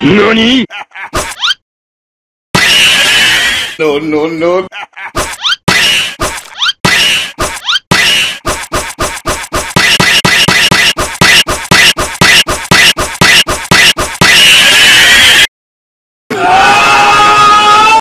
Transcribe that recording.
何 No, no, no.